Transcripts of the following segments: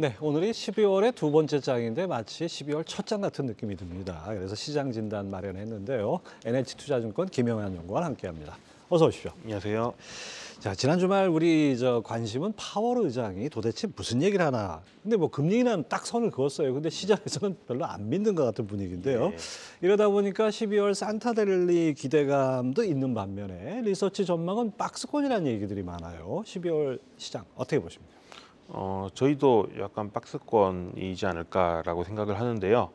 네, 오늘이 12월의 두 번째 장인데 마치 12월 첫 장 같은 느낌이 듭니다. 그래서 시장 진단 마련했는데요. NH투자증권 김영환 연구원 함께합니다. 어서 오십시오. 안녕하세요. 자, 지난 주말 우리 저 관심은 파월 의장이 도대체 무슨 얘기를 하나. 근데 뭐 금리 인하는 딱 선을 그었어요. 근데 시장에서는 별로 안 믿는 것 같은 분위기인데요. 예. 이러다 보니까 12월 산타델리 기대감도 있는 반면에 리서치 전망은 박스권이라는 얘기들이 많아요. 12월 시장 어떻게 보십니까? 어, 저희도 약간 박스권이지 않을까라고 생각을 하는데요.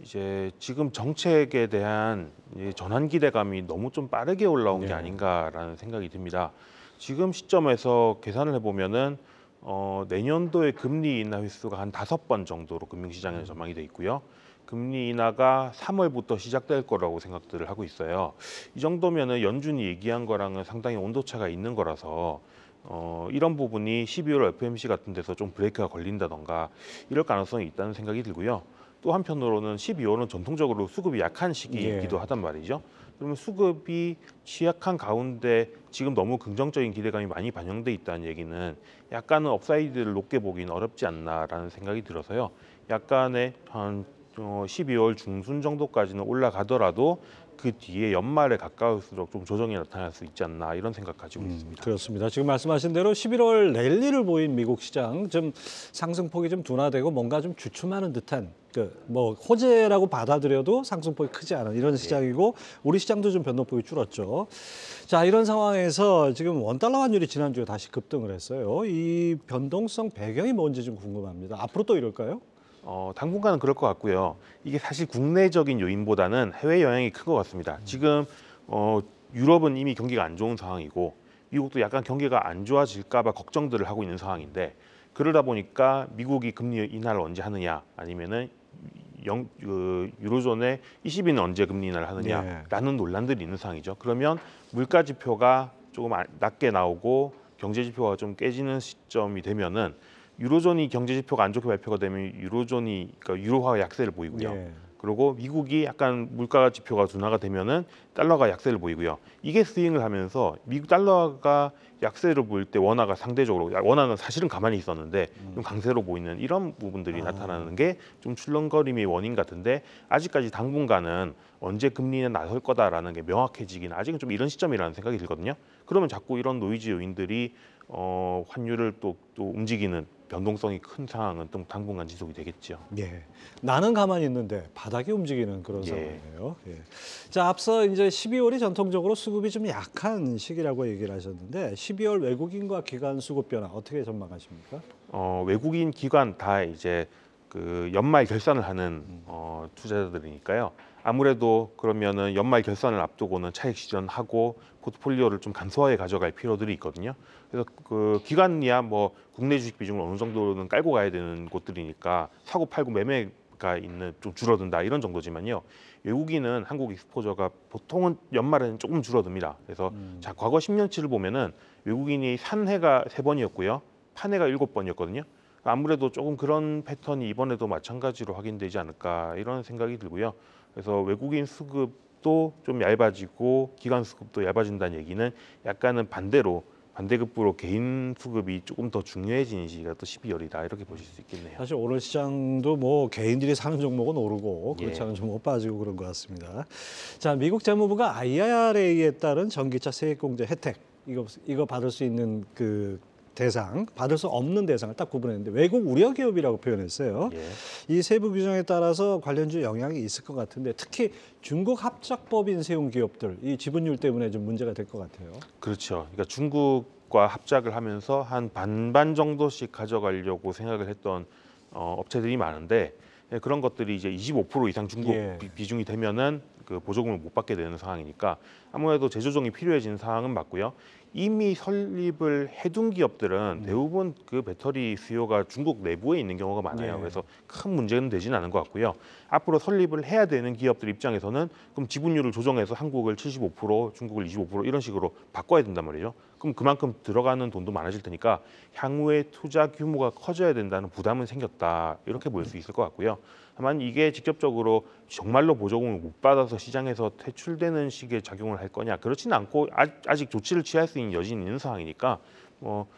이제 지금 정책에 대한 이 전환 기대감이 너무 좀 빠르게 올라온 네. 게 아닌가라는 생각이 듭니다. 지금 시점에서 계산을 해보면은 어, 내년도에 금리 인하 횟수가 한 다섯 번 정도로 금융시장에 전망이 돼 있고요. 금리 인하가 3월부터 시작될 거라고 생각들을 하고 있어요. 이 정도면은 연준이 얘기한 거랑은 상당히 온도차가 있는 거라서 어, 이런 부분이 12월 FOMC 같은 데서 좀 브레이크가 걸린다던가 이럴 가능성이 있다는 생각이 들고요. 또 한편으로는 12월은 전통적으로 수급이 약한 시기이기도 예. 하단 말이죠. 그러면 수급이 취약한 가운데 지금 너무 긍정적인 기대감이 많이 반영돼 있다는 얘기는 약간은 upside를 높게 보기는 어렵지 않나라는 생각이 들어서요. 약간의 한 어, 12월 중순 정도까지는 올라가더라도 그 뒤에 연말에 가까울수록 좀 조정이 나타날 수 있지 않나 이런 생각 가지고 있습니다. 그렇습니다. 지금 말씀하신 대로 11월 랠리를 보인 미국 시장 좀 상승폭이 좀 둔화되고 뭔가 좀 주춤하는 듯한 그 뭐 호재라고 받아들여도 상승폭이 크지 않은 이런 시장이고 우리 시장도 좀 변동폭이 줄었죠. 자 이런 상황에서 지금 원 달러 환율이 지난주에 다시 급등을 했어요. 이 변동성 배경이 뭔지 좀 궁금합니다. 앞으로 또 이럴까요? 어, 당분간은 그럴 것 같고요. 이게 사실 국내적인 요인보다는 해외 영향이 큰 것 같습니다. 지금 어, 유럽은 이미 경기가 안 좋은 상황이고 미국도 약간 경기가 안 좋아질까 봐 걱정들을 하고 있는 상황인데 그러다 보니까 미국이 금리 인하를 언제 하느냐 아니면은 영, 그, 유로존의 20인 언제 금리 인하를 하느냐라는 논란들이 있는 상황이죠. 그러면 물가 지표가 조금 안- 낮게 나오고 경제 지표가 좀 깨지는 시점이 되면은 유로존이 경제 지표가 안 좋게 발표가 되면 유로존이 그러니까 유로화가 약세를 보이고요. 예. 그리고 미국이 약간 물가 지표가 둔화가 되면은 달러가 약세를 보이고요. 이게 스윙을 하면서 미국 달러가 약세를 보일 때 원화가 상대적으로 원화는 사실은 가만히 있었는데 좀 강세로 보이는 이런 부분들이 아. 나타나는 게 좀 출렁거림의 원인 같은데 아직까지 당분간은 언제 금리는 나설 거다라는 게 명확해지기는 아직은 좀 이런 시점이라는 생각이 들거든요. 그러면 자꾸 이런 노이즈 요인들이 어, 환율을 또, 또 움직이는 변동성이 큰 상황은 또 당분간 지속이 되겠죠. 예. 나는 가만히 있는데 바닥이 움직이는 그런 예. 상황이에요. 예. 자, 앞서 이제 12월이 전통적으로 수급이 좀 약한 시기라고 얘기를 하셨는데 12월 외국인과 기관 수급 변화 어떻게 전망하십니까? 어, 외국인 기관 다 이제 그 연말 결산을 하는 어, 투자자들이니까요. 아무래도 그러면은 연말 결산을 앞두고는 차익 실현하고 포트폴리오를 좀 간소하게 가져갈 필요들이 있거든요. 그래서 그 기관이야 뭐 국내 주식 비중을 어느 정도는 깔고 가야 되는 곳들이니까 사고 팔고 매매가 있는 좀 줄어든다 이런 정도지만요. 외국인은 한국 익스포저가 보통은 연말에는 조금 줄어듭니다. 그래서 자 과거 10년치를 보면은 외국인이 산 해가 세 번이었고요, 판 해가 일곱 번이었거든요. 아무래도 조금 그런 패턴이 이번에도 마찬가지로 확인되지 않을까 이런 생각이 들고요. 그래서 외국인 수급 도 좀 얇아지고 기관 수급도 얇아진다는 얘기는 약간은 반대로 반대급부로 개인 수급이 조금 더 중요해지는 시기가 또 12월이다 이렇게 보실 수 있겠네요. 사실 오늘 시장도 뭐 개인들이 사는 종목은 오르고 그렇지 예. 않은 종목은 빠지고 그런 것 같습니다. 자, 미국 재무부가 IRA에 따른 전기차 세액공제 혜택 이거 이거 받을 수 있는 그 대상, 받을 수 없는 대상을 딱 구분했는데 외국 우려 기업이라고 표현했어요. 예. 이 세부 규정에 따라서 관련주 영향이 있을 것 같은데 특히 중국 합작법인 세운 기업들 이 지분율 때문에 좀 문제가 될 것 같아요. 그렇죠. 그러니까 중국과 합작을 하면서 한 반반 정도씩 가져가려고 생각을 했던 어, 업체들이 많은데 예, 그런 것들이 이제 25% 이상 중국 예. 비- 비중이 되면은 그 보조금을 못 받게 되는 상황이니까 아무래도 재조정이 필요해지는 상황은 맞고요. 이미 설립을 해둔 기업들은 대부분 그 배터리 수요가 중국 내부에 있는 경우가 많아요. 예. 그래서 큰 문제는 되지는 않은 것 같고요. 앞으로 설립을 해야 되는 기업들 입장에서는 그럼 지분율을 조정해서 한국을 75%, 중국을 25% 이런 식으로 바꿔야 된단 말이죠. 그럼 그만큼 들어가는 돈도 많아질 테니까 향후에 투자 규모가 커져야 된다는 부담은 생겼다 이렇게 볼 수 있을 것 같고요. 다만 이게 직접적으로 정말로 보조금을 못 받아서 시장에서 퇴출되는 식의 작용을 할 거냐 그렇지는 않고 아- 아직 조치를 취할 수 있는 여지는 있는 상황이니까 뭐 어,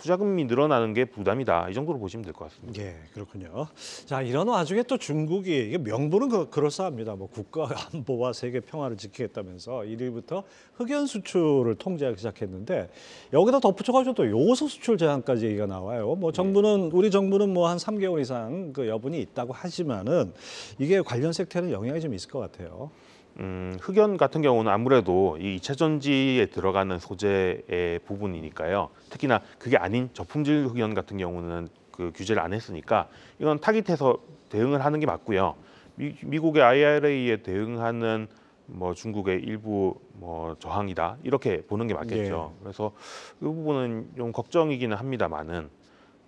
투자금이 늘어나는 게 부담이다 이 정도로 보시면 될 것 같습니다. 예, 그렇군요. 자, 이런 와중에 또 중국이 이게 명분은 그, 그럴싸합니다. 뭐 국가 안보와 세계 평화를 지키겠다면서 1일부터 흑연 수출을 통제하기 시작했는데 여기다 덧붙여가지고 또 요소 수출 제한까지 얘기가 나와요. 뭐 정부는 우리 정부는 뭐 한 3개월 이상 그 여분이 있다고 하지만은 이게 관련 섹터에는 영향이 좀 있을 것 같아요. 음, 흑연 같은 경우는 아무래도 이 2차 전지에 들어가는 소재의 부분이니까요. 특히나 그게 아닌 저품질 흑연 같은 경우는 그 규제를 안 했으니까 이건 타깃해서 대응을 하는 게 맞고요. 미, 미국의 IRA에 대응하는 뭐 중국의 일부 뭐 저항이다 이렇게 보는 게 맞겠죠. 그래서 이 부분은 좀 걱정이기는 합니다만은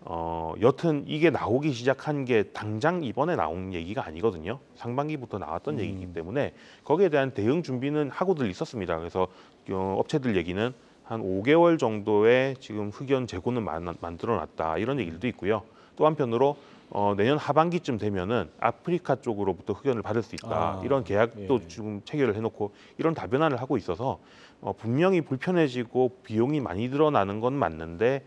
어, 여튼 이게 나오기 시작한 게 당장 이번에 나온 얘기가 아니거든요. 상반기부터 나왔던 얘기이기 때문에 거기에 대한 대응 준비는 하고들 있었습니다. 그래서 어, 업체들 얘기는 한 5개월 정도의 지금 흑연 재고는 만, 만들어놨다 이런 얘기들도 있고요. 또 한편으로 어, 내년 하반기쯤 되면은 아프리카 쪽으로부터 흑연을 받을 수 있다 아, 이런 계약도 예. 지금 체결을 해놓고 이런 다변화를 하고 있어서 어, 분명히 불편해지고 비용이 많이 늘어나는 건 맞는데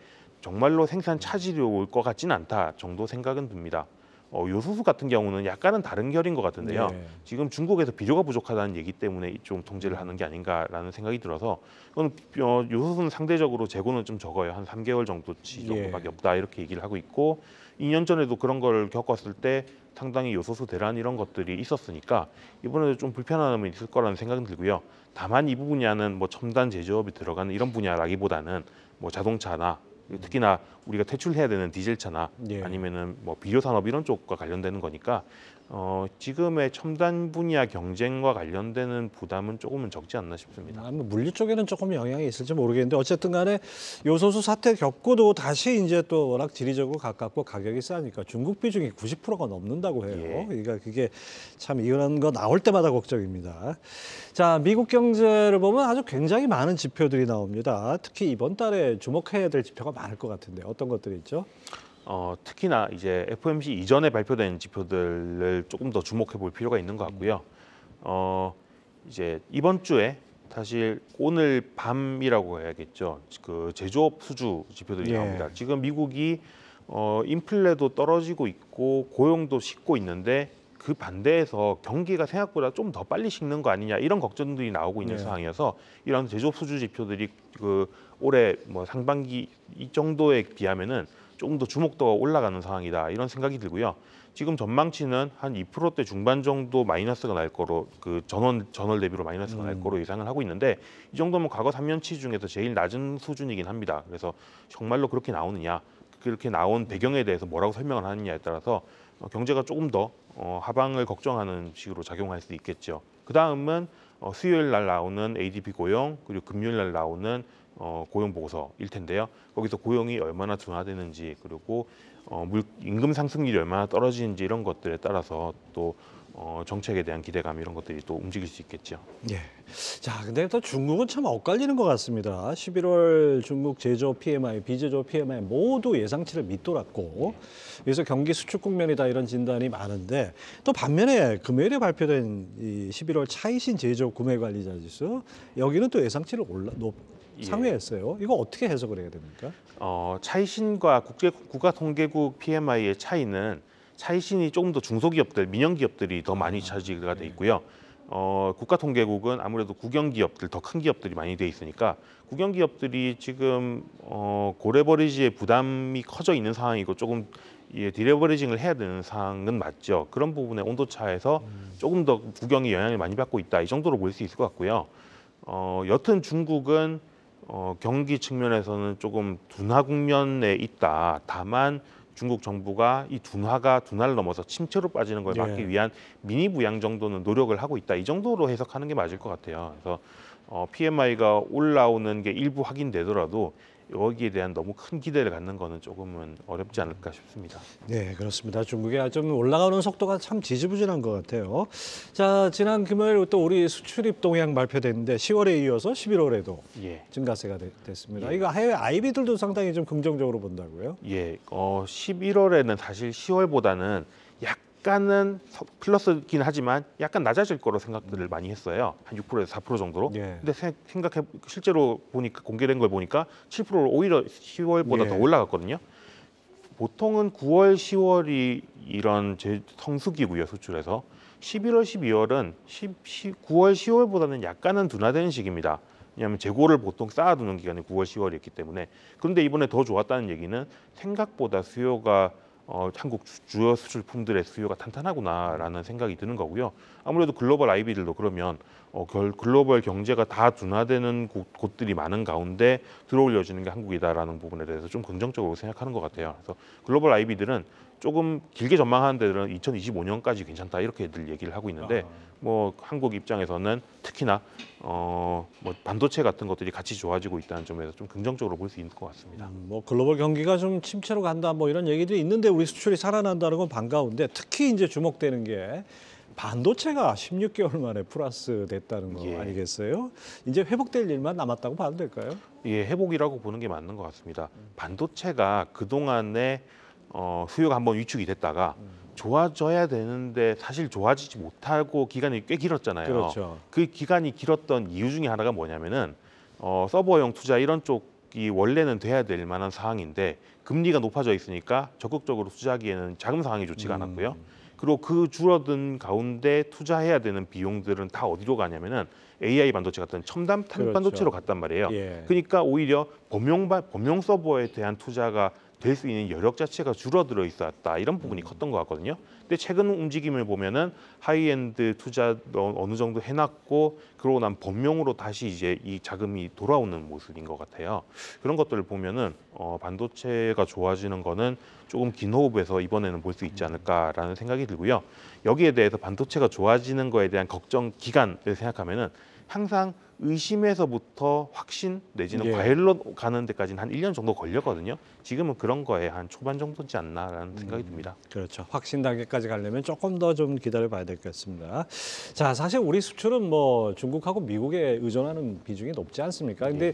정말로 생산 차질이 올 것 같지는 않다 정도 생각은 듭니다. 어, 요소수 같은 경우는 약간은 다른 결인 것 같은데요. 네. 지금 중국에서 비료가 부족하다는 얘기 때문에 좀 통제를 하는 게 아닌가라는 생각이 들어서 그건 어, 요소수는 상대적으로 재고는 좀 적어요. 한 3개월 정도치 예. 정도밖에 없다 이렇게 얘기를 하고 있고 2년 전에도 그런 걸 겪었을 때 상당히 요소수 대란 이런 것들이 있었으니까 이번에도 좀 불편함이 있을 거라는 생각은 들고요. 다만 이 분야는 뭐 첨단 제조업이 들어가는 이런 분야라기보다는 뭐 자동차나 특히나 우리가 퇴출해야 되는 디젤차나 예. 아니면은 뭐 비료 산업 이런 쪽과 관련되는 거니까 어, 지금의 첨단 분야 경쟁과 관련되는 부담은 조금은 적지 않나 싶습니다. 아, 뭐 물류 쪽에는 조금 영향이 있을지 모르겠는데 어쨌든 간에 요소수 사태 겪고도 다시 이제 또 워낙 지리적으로 가깝고 가격이 싸니까 중국 비중이 90%가 넘는다고 해요. 예. 그러니까 그게 참 이런 거 나올 때마다 걱정입니다. 자, 미국 경제를 보면 아주 굉장히 많은 지표들이 나옵니다. 특히 이번 달에 주목해야 될 지표가 많을 것 같은데 어떤 것들이 있죠? 어, 특히나 이제 FOMC 이전에 발표된 지표들을 조금 더 주목해 볼 필요가 있는 것 같고요. 어, 이제 이번 주에 사실 오늘 밤이라고 해야겠죠. 그 제조업 수주 지표들이 예. 나옵니다. 지금 미국이 어, 인플레도 떨어지고 있고 고용도 식고 있는데 그 반대에서 경기가 생각보다 좀 더 빨리 식는 거 아니냐 이런 걱정들이 나오고 있는 네. 상황이어서 이런 제조업 수주 지표들이 그 올해 뭐 상반기 이 정도에 비하면은 조금 더 주목도가 올라가는 상황이다 이런 생각이 들고요. 지금 전망치는 한 2%대 중반 정도 마이너스가 날 거로 그 전월 전월 대비로 마이너스가 날 음. 거로 예상을 하고 있는데 이 정도면 과거 3년치 중에서 제일 낮은 수준이긴 합니다. 그래서 정말로 그렇게 나오느냐 그렇게 나온 배경에 대해서 뭐라고 설명을 하느냐에 따라서 어, 경제가 조금 더 어, 하방을 걱정하는 식으로 작용할 수 있겠죠. 그 다음은 어, 수요일 날 나오는 ADP 고용 그리고 금요일 날 나오는 어, 고용 보고서일 텐데요. 거기서 고용이 얼마나 둔화되는지 그리고 어, 물, 임금 상승률이 얼마나 떨어지는지 이런 것들에 따라서 또 어, 정책에 대한 기대감 이런 것들이 또 움직일 수 있겠죠. 예. 자, 근데 또 중국은 참 엇갈리는 것 같습니다. 11월 중국 제조 PMI, 비제조 PMI 모두 예상치를 밑돌았고, 그래서 경기 수축 국면이다 이런 진단이 많은데, 또 반면에 금요일에 발표된 이 11월 차이신 제조 구매 관리자 지수, 여기는 또 예상치를 올라 높 예. 상회했어요. 이거 어떻게 해석을 해야 됩니까? 어, 차이신과 국제 국가 통계국 PMI의 차이는 차이신이 조금 더 중소기업들, 민영기업들이 더 많이 차지가 돼 있고요. 어, 국가통계국은 아무래도 국영기업들, 더 큰 기업들이 많이 돼 있으니까 국영기업들이 지금 어, 고레버리지의 부담이 커져 있는 상황이고 조금 예, 디레버리징을 해야 되는 상황은 맞죠. 그런 부분의 온도 차에서 조금 더 국영이 영향을 많이 받고 있다. 이 정도로 볼 수 있을 것 같고요. 어, 여튼 중국은 어, 경기 측면에서는 조금 둔화 국면에 있다. 다만 중국 정부가 이 둔화가 둔화를 넘어서 침체로 빠지는 걸 예. 막기 위한 미니 부양 정도는 노력을 하고 있다. 이 정도로 해석하는 게 맞을 것 같아요. 그래서 어, PMI가 올라오는 게 일부 확인되더라도 여기에 대한 너무 큰 기대를 갖는 거는 조금은 어렵지 않을까 싶습니다. 네, 그렇습니다. 중국이 좀 올라가는 속도가 참 지지부진한 것 같아요. 자, 지난 금요일 또 우리 수출입 동향 발표됐는데 10월에 이어서 11월에도 예. 증가세가 되- 됐습니다. 예. 이거 해외 아이비들도 상당히 좀 긍정적으로 본다고요? 예, 어, 11월에는 사실 10월보다는 약 간은 서- 플러스긴 하지만 약간 낮아질 거로 생각들을 많이 했어요. 한 6%에서 4% 정도로. 예. 근데 세- 생각해 실제로 보니까 공개된 걸 보니까 7%로 오히려 10월보다 예. 더 올라갔거든요. 보통은 9월, 10월이 이런 제 성수기고요 수출에서 11월, 12월은 10, 9월, 10월보다는 약간은 둔화되는 시기입니다. 왜냐하면 재고를 보통 쌓아두는 기간이 9월, 10월이었기 때문에 그런데 이번에 더 좋았다는 얘기는 생각보다 수요가 어, 한국 주- 주요 수출품들의 수요가 탄탄하구나라는 생각이 드는 거고요. 아무래도 글로벌 IB들도 그러면 어, 결, 글로벌 경제가 다 둔화되는 곳, 곳들이 많은 가운데 들어올려지는 게 한국이다라는 부분에 대해서 좀 긍정적으로 생각하는 것 같아요. 그래서 글로벌 IB들은 조금 길게 전망하는 데들은 2025년까지 괜찮다 이렇게들 얘기를 하고 있는데 뭐 한국 입장에서는 특히나 어, 뭐 반도체 같은 것들이 같이 좋아지고 있다는 점에서 좀 긍정적으로 볼 수 있는 것 같습니다. 음, 뭐 글로벌 경기가 좀 침체로 간다 뭐 이런 얘기들이 있는데 우리 수출이 살아난다는 건 반가운데 특히 이제 주목되는 게 반도체가 16개월 만에 플러스 됐다는 거 예. 아니겠어요? 이제 회복될 일만 남았다고 봐도 될까요? 예, 회복이라고 보는 게 맞는 것 같습니다. 반도체가 그 동안에 어, 수요가 한번 위축이 됐다가 좋아져야 되는데 사실 좋아지지 못하고 기간이 꽤 길었잖아요. 그렇죠. 그 기간이 길었던 이유 중에 하나가 뭐냐면은 어, 서버용 투자 이런 쪽이 원래는 돼야 될 만한 상황인데 금리가 높아져 있으니까 적극적으로 투자하기에는 자금 상황이 좋지가 않았고요. 그리고 그 줄어든 가운데 투자해야 되는 비용들은 다 어디로 가냐면은 AI 반도체 같은 첨단 탄 그렇죠. 반도체로 갔단 말이에요. 예. 그러니까 오히려 범용 바- 범용 서버에 대한 투자가 될 수 있는 여력 자체가 줄어들어 있었다 이런 부분이 음. 컸던 것 같거든요. 근데 최근 움직임을 보면은 하이엔드 투자 어- 어느 정도 해놨고 그러고 난 범용으로 다시 이제 이 자금이 돌아오는 모습인 것 같아요. 그런 것들을 보면은 어, 반도체가 좋아지는 거는 조금 긴 호흡에서 이번에는 볼 수 있지 않을까라는 생각이 들고요. 여기에 대해서 반도체가 좋아지는 거에 대한 걱정 기간을 생각하면은 항상 의심에서부터 확신 내지는 예. 과열로 가는 데까지는 한 1년 정도 걸렸거든요. 지금은 그런 거에 한 초반 정도지 않나라는 생각이 듭니다. 그렇죠. 확신 단계까지 가려면 조금 더 좀 기다려 봐야 되겠습니다. 자, 사실 우리 수출은 뭐 중국하고 미국에 의존하는 비중이 높지 않습니까? 근데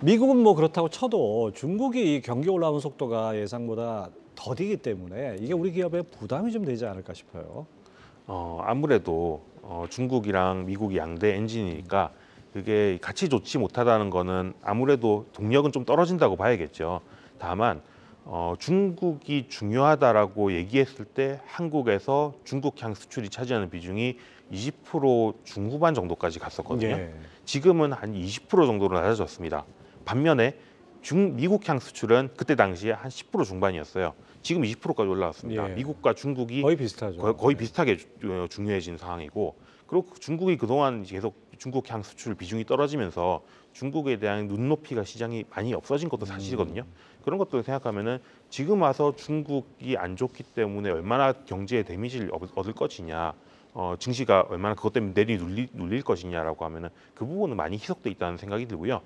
미국은 뭐 그렇다고 쳐도 중국이 이 경기 올라오는 속도가 예상보다 더디기 때문에 이게 우리 기업에 부담이 좀 되지 않을까 싶어요. 어, 아무래도 어, 중국이랑 미국이 양대 엔진이니까 그게 같이 좋지 못하다는 거는 아무래도 동력은 좀 떨어진다고 봐야겠죠. 다만 어, 중국이 중요하다라고 얘기했을 때 한국에서 중국향 수출이 차지하는 비중이 20% 중후반 정도까지 갔었거든요. 예. 지금은 한 20% 정도로 낮아졌습니다. 반면에 중 미국향 수출은 그때 당시에 한 10% 중반이었어요. 지금 20%까지 올라왔습니다. 예. 미국과 중국이 거의 비슷하죠. 거의, 거의 비슷하게 주- 어, 중요해진 상황이고 그리고 중국이 그동안 계속 중국 향 수출 비중이 떨어지면서 중국에 대한 눈높이가 시장이 많이 없어진 것도 사실이거든요. 그런 것들을 생각하면은 지금 와서 중국이 안 좋기 때문에 얼마나 경제에 데미지를 얻- 얻을 것이냐, 어, 증시가 얼마나 그것 때문에 내리 눌리, 눌릴 것이냐라고 하면은 그 부분은 많이 희석돼 있다는 생각이 들고요.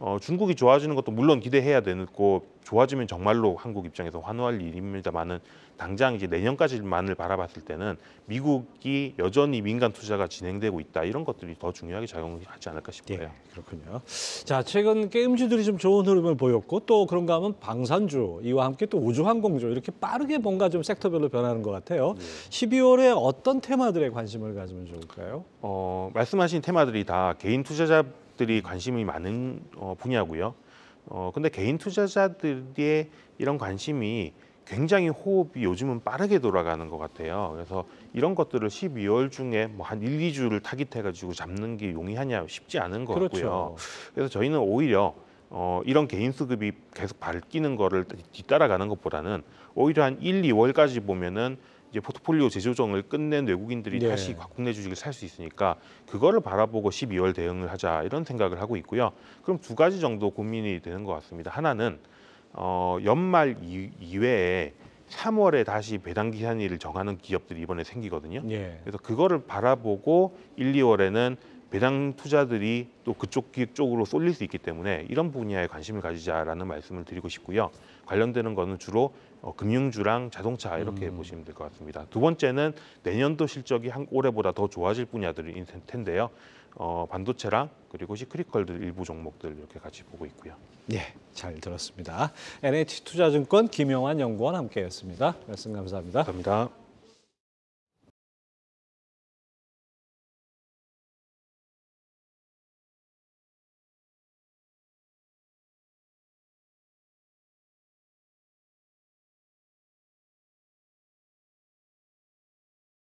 어, 중국이 좋아지는 것도 물론 기대해야 되고 좋아지면 정말로 한국 입장에서 환호할 일입니다만은 당장 이제 내년까지만을 바라봤을 때는 미국이 여전히 민간 투자가 진행되고 있다 이런 것들이 더 중요하게 작용하지 않을까 싶어요. 예, 그렇군요. 자, 최근 게임주들이 좀 좋은 흐름을 보였고 또 그런가 하면 방산주 이와 함께 또 우주항공주 이렇게 빠르게 뭔가 좀 섹터별로 변하는 것 같아요. 12월에 어떤 테마들에 관심을 가지면 좋을까요? 어, 말씀하신 테마들이 다 개인 투자자 들이 관심이 많은 어, 분야고요. 어, 근데 개인 투자자들의 이런 관심이 굉장히 호흡이 요즘은 빠르게 돌아가는 것 같아요. 그래서 이런 것들을 12월 중에 뭐 한 1, 2주를 타깃해가지고 잡는 게 용이하냐 쉽지 않은 것 같고요. 그렇죠. 그래서 저희는 오히려 어, 이런 개인 수급이 계속 밝히는 거를 뒤따라가는 것보다는 오히려 한 1, 2월까지 보면은 이제 포트폴리오 재조정을 끝낸 외국인들이 네. 다시 국내 주식을 살 수 있으니까 그거를 바라보고 12월 대응을 하자 이런 생각을 하고 있고요. 그럼 두 가지 정도 고민이 되는 것 같습니다. 하나는 어, 연말 이, 이외에 3월에 다시 배당 기한일을 정하는 기업들이 이번에 생기거든요. 예. 그래서 그거를 바라보고 1, 2월에는 배당 투자들이 또 그쪽 기획 쪽으로 쏠릴 수 있기 때문에 이런 분야에 관심을 가지자라는 말씀을 드리고 싶고요. 관련되는 거는 주로 어, 금융주랑 자동차 이렇게 보시면 될 것 같습니다. 두 번째는 내년도 실적이 한 올해보다 더 좋아질 분야들일 텐데요. 어, 반도체랑 그리고 시크리컬들 일부 종목들 이렇게 같이 보고 있고요. 예, 잘 들었습니다. NH투자증권 김영환 연구원 함께했습니다. 말씀 감사합니다. 감사합니다.